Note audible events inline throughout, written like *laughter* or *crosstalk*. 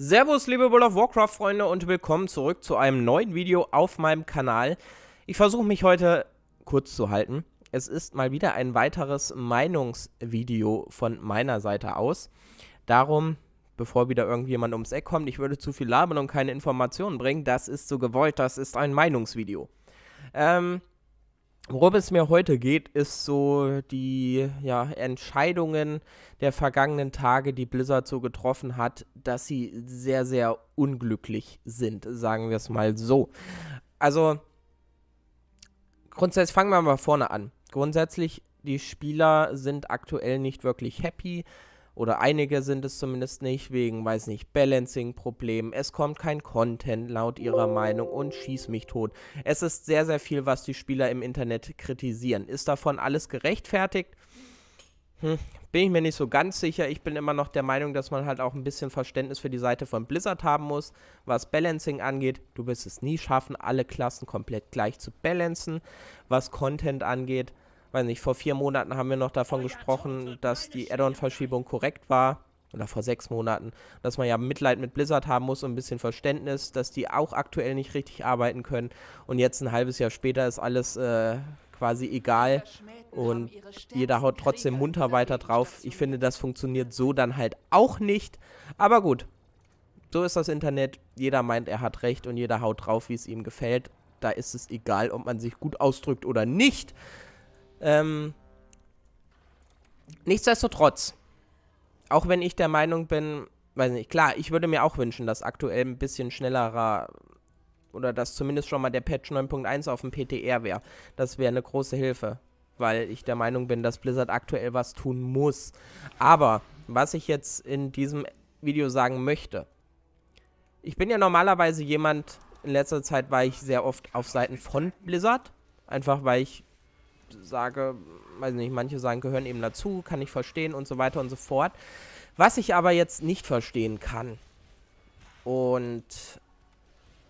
Servus, liebe World of Warcraft Freunde und willkommen zurück zu einem neuen Video auf meinem Kanal. Ich versuche mich heute kurz zu halten. Es ist mal wieder ein weiteres Meinungsvideo von meiner Seite aus. Darum, bevor wieder irgendjemand ums Eck kommt, ich würde zu viel labern und keine Informationen bringen. Das ist so gewollt, das ist ein Meinungsvideo. Ähm, Worum es mir heute geht, ist so die ja, Entscheidungen der vergangenen Tage, die Blizzard so getroffen hat, dass sie sehr, sehr unglücklich sind, sagen wir es mal so. Also, grundsätzlich fangen wir mal vorne an. Grundsätzlich, die Spieler sind aktuell nicht wirklich happy oder einige sind es zumindest nicht, wegen, weiß nicht, Balancing-Problemen. Es kommt kein Content laut ihrer Meinung und schieß mich tot. Es ist sehr, sehr viel, was die Spieler im Internet kritisieren. Ist davon alles gerechtfertigt? Hm, bin ich mir nicht so ganz sicher. Ich bin immer noch der Meinung, dass man halt auch ein bisschen Verständnis für die Seite von Blizzard haben muss, was Balancing angeht. Du wirst es nie schaffen, alle Klassen komplett gleich zu balancen. Was Content angeht, weiß nicht, vor vier Monaten haben wir noch davon gesprochen, dass die Add-on-Verschiebung korrekt war. Oder vor sechs Monaten, dass man ja Mitleid mit Blizzard haben muss und ein bisschen Verständnis, dass die auch aktuell nicht richtig arbeiten können. Und jetzt ein halbes Jahr später ist alles äh, quasi egal und jeder haut trotzdem munter weiter drauf. Ich finde, das funktioniert so dann halt auch nicht. Aber gut, so ist das Internet. Jeder meint, er hat recht und jeder haut drauf, wie es ihm gefällt. Da ist es egal, ob man sich gut ausdrückt oder nicht. Ähm, nichtsdestotrotz, auch wenn ich der Meinung bin, weiß nicht, klar, ich würde mir auch wünschen, dass aktuell ein bisschen schnellerer oder dass zumindest schon mal der Patch 9.1 auf dem PTR wäre. Das wäre eine große Hilfe, weil ich der Meinung bin, dass Blizzard aktuell was tun muss. Aber was ich jetzt in diesem Video sagen möchte, ich bin ja normalerweise jemand, in letzter Zeit war ich sehr oft auf Seiten von Blizzard, einfach weil ich sage, weiß nicht, manche sagen, gehören eben dazu, kann ich verstehen und so weiter und so fort. Was ich aber jetzt nicht verstehen kann, und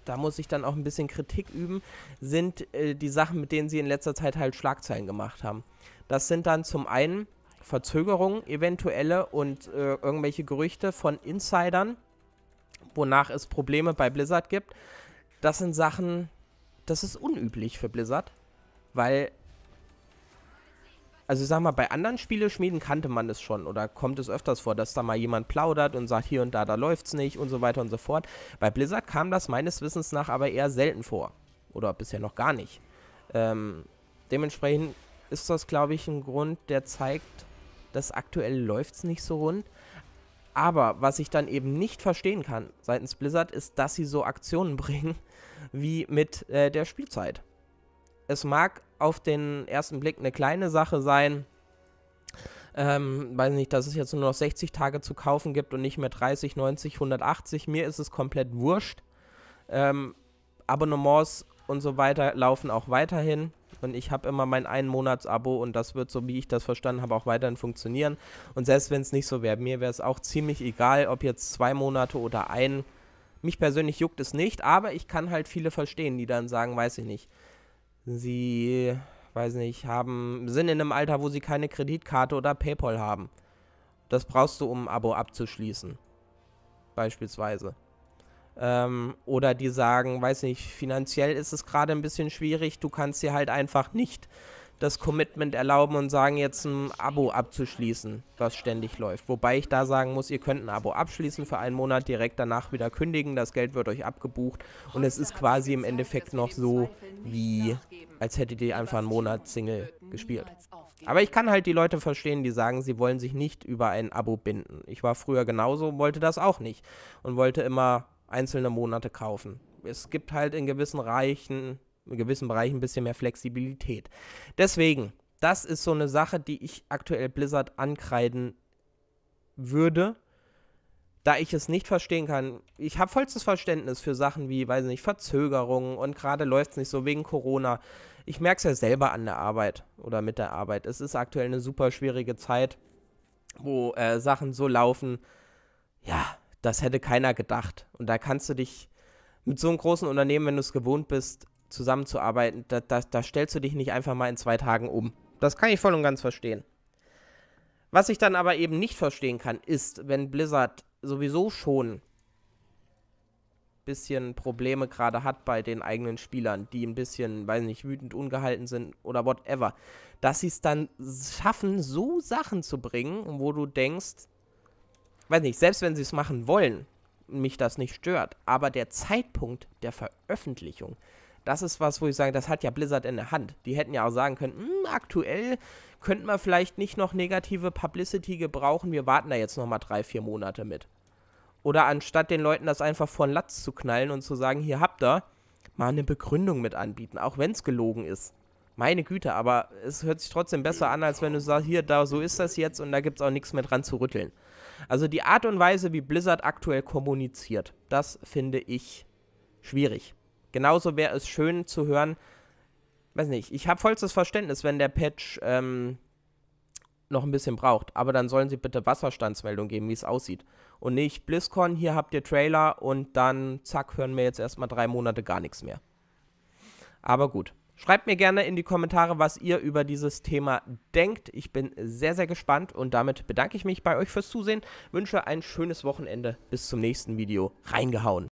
da muss ich dann auch ein bisschen Kritik üben, sind äh, die Sachen, mit denen sie in letzter Zeit halt Schlagzeilen gemacht haben. Das sind dann zum einen Verzögerungen, eventuelle und äh, irgendwelche Gerüchte von Insidern, wonach es Probleme bei Blizzard gibt. Das sind Sachen, das ist unüblich für Blizzard, weil also sag mal, bei anderen Spieleschmieden kannte man es schon oder kommt es öfters vor, dass da mal jemand plaudert und sagt, hier und da, da läuft's nicht und so weiter und so fort. Bei Blizzard kam das meines Wissens nach aber eher selten vor. Oder bisher noch gar nicht. Ähm, dementsprechend ist das, glaube ich, ein Grund, der zeigt, dass aktuell läuft's nicht so rund. Aber was ich dann eben nicht verstehen kann seitens Blizzard, ist, dass sie so Aktionen *laughs* bringen wie mit äh, der Spielzeit. Es mag auf den ersten Blick eine kleine Sache sein. Ähm, weiß nicht, dass es jetzt nur noch 60 Tage zu kaufen gibt und nicht mehr 30, 90, 180. Mir ist es komplett wurscht. Ähm, Abonnements und so weiter laufen auch weiterhin. Und ich habe immer mein Ein-Monats-Abo und das wird, so wie ich das verstanden habe, auch weiterhin funktionieren. Und selbst wenn es nicht so wäre, mir wäre es auch ziemlich egal, ob jetzt zwei Monate oder ein. Mich persönlich juckt es nicht, aber ich kann halt viele verstehen, die dann sagen, weiß ich nicht sie, weiß nicht, haben, sind in einem Alter, wo sie keine Kreditkarte oder PayPal haben. Das brauchst du, um ein Abo abzuschließen. Beispielsweise. Ähm, oder die sagen, weiß nicht, finanziell ist es gerade ein bisschen schwierig, du kannst dir halt einfach nicht das Commitment erlauben und sagen, jetzt ein Abo abzuschließen, was ständig läuft. Wobei ich da sagen muss, ihr könnt ein Abo abschließen für einen Monat, direkt danach wieder kündigen, das Geld wird euch abgebucht und es ist quasi im Endeffekt noch so, wie als hättet ihr einfach einen Monat Single gespielt. Aber ich kann halt die Leute verstehen, die sagen, sie wollen sich nicht über ein Abo binden. Ich war früher genauso, wollte das auch nicht und wollte immer einzelne Monate kaufen. Es gibt halt in gewissen Reichen in gewissen Bereichen ein bisschen mehr Flexibilität. Deswegen, das ist so eine Sache, die ich aktuell Blizzard ankreiden würde, da ich es nicht verstehen kann. Ich habe vollstes Verständnis für Sachen wie, weiß nicht, Verzögerungen und gerade läuft es nicht so wegen Corona. Ich merke es ja selber an der Arbeit oder mit der Arbeit. Es ist aktuell eine super schwierige Zeit, wo äh, Sachen so laufen. Ja, das hätte keiner gedacht. Und da kannst du dich mit so einem großen Unternehmen, wenn du es gewohnt bist, zusammenzuarbeiten, da, da, da stellst du dich nicht einfach mal in zwei Tagen um. Das kann ich voll und ganz verstehen. Was ich dann aber eben nicht verstehen kann, ist, wenn Blizzard sowieso schon bisschen Probleme gerade hat bei den eigenen Spielern, die ein bisschen, weiß nicht, wütend, ungehalten sind oder whatever, dass sie es dann schaffen, so Sachen zu bringen, wo du denkst, weiß nicht, selbst wenn sie es machen wollen, mich das nicht stört, aber der Zeitpunkt der Veröffentlichung, das ist was, wo ich sage, das hat ja Blizzard in der Hand. Die hätten ja auch sagen können, hm, aktuell könnten wir vielleicht nicht noch negative Publicity gebrauchen, wir warten da jetzt noch mal drei, vier Monate mit. Oder anstatt den Leuten das einfach vor den Latz zu knallen und zu sagen, hier habt ihr, mal eine Begründung mit anbieten, auch wenn es gelogen ist. Meine Güte, aber es hört sich trotzdem besser an, als wenn du sagst, hier, da, so ist das jetzt und da gibt es auch nichts mehr dran zu rütteln. Also die Art und Weise, wie Blizzard aktuell kommuniziert, das finde ich schwierig. Genauso wäre es schön zu hören, weiß nicht, ich habe vollstes Verständnis, wenn der Patch ähm, noch ein bisschen braucht, aber dann sollen sie bitte Wasserstandsmeldung geben, wie es aussieht. Und nicht BlizzCon, hier habt ihr Trailer und dann zack, hören wir jetzt erstmal drei Monate gar nichts mehr. Aber gut. Schreibt mir gerne in die Kommentare, was ihr über dieses Thema denkt. Ich bin sehr, sehr gespannt und damit bedanke ich mich bei euch fürs Zusehen. Wünsche ein schönes Wochenende. Bis zum nächsten Video. Reingehauen.